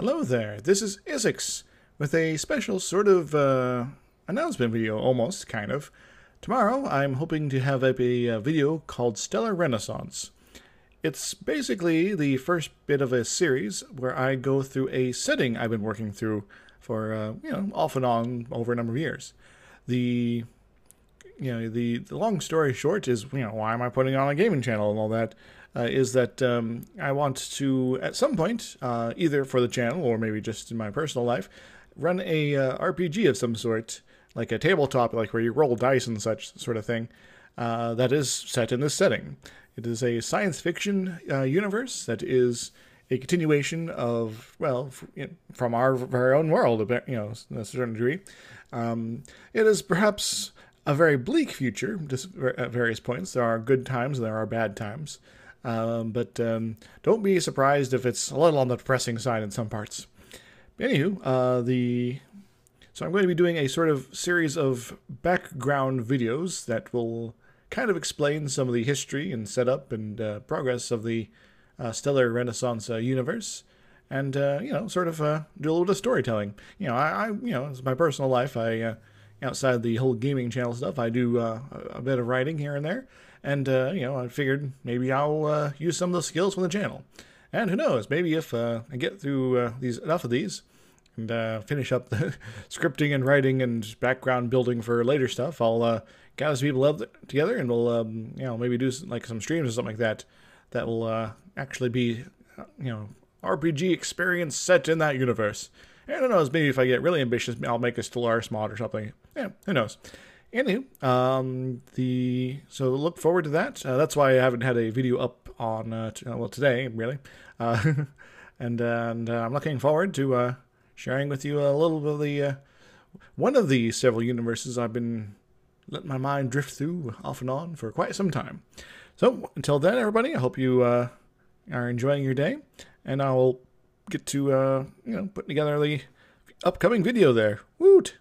Hello there, this is Izix with a special sort of uh, announcement video, almost, kind of. Tomorrow I'm hoping to have a, a video called Stellar Renaissance. It's basically the first bit of a series where I go through a setting I've been working through for, uh, you know, off and on over a number of years. The you know the, the long story short is you know why am I putting on a gaming channel and all that uh, is that um, I want to, at some point, uh, either for the channel or maybe just in my personal life, run a uh, RPG of some sort, like a tabletop, like where you roll dice and such sort of thing, uh, that is set in this setting. It is a science fiction uh, universe that is a continuation of, well, from our very own world, you know, to a certain degree. Um, it is perhaps a very bleak future just at various points. There are good times and there are bad times. Um, but um, don't be surprised if it's a little on the depressing side in some parts. Anywho, uh, the so I'm going to be doing a sort of series of background videos that will kind of explain some of the history and setup and uh, progress of the uh, Stellar Renaissance uh, universe, and uh, you know, sort of uh, do a little bit of storytelling. You know, I, I you know, it's my personal life. I outside the whole gaming channel stuff, I do a bit of writing here and there and uh, you know, I figured maybe I'll uh, use some of those skills from the channel. And who knows, maybe if uh, I get through uh, these enough of these and uh, finish up the scripting and writing and background building for later stuff, I'll uh, gather some people together and we'll um, you know maybe do some, like some streams or something like that that will actually be you know RPG experience set in that universe. And who knows, maybe if I get really ambitious, I'll make a Stellaris mod or something. Yeah, who knows. Anywho, um, the so look forward to that. Uh, that's why I haven't had a video up on uh, t- well today, really, uh, and and uh, I'm looking forward to uh, sharing with you a little bit of the uh, one of the several universes I've been letting my mind drift through off and on for quite some time. So until then, everybody, I hope you are enjoying your day, and I'll get to uh, you know putting together the upcoming video there. Woot!